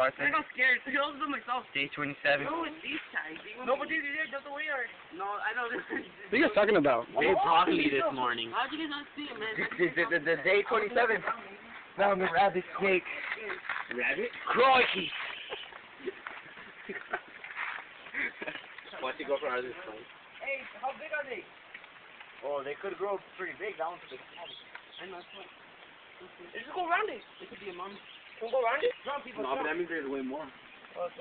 Parson. I got scared. I was them myself. Day 27. No, it's these guys. No, but these are just the way are. No, I know. What are you guys talking about? Big broccoli oh, this morning. How'd you guys not see it, man? the, the, the, the day 27. Found the rattle snake. Rabbit? Crikey! Why don't you go for our this one? Hey, how big are they? Oh, they could grow pretty big. That one's big. I know. that's what- Let's just go around it. It could be a mom. Can we go around it? People. No, but that means there's way more. Oh.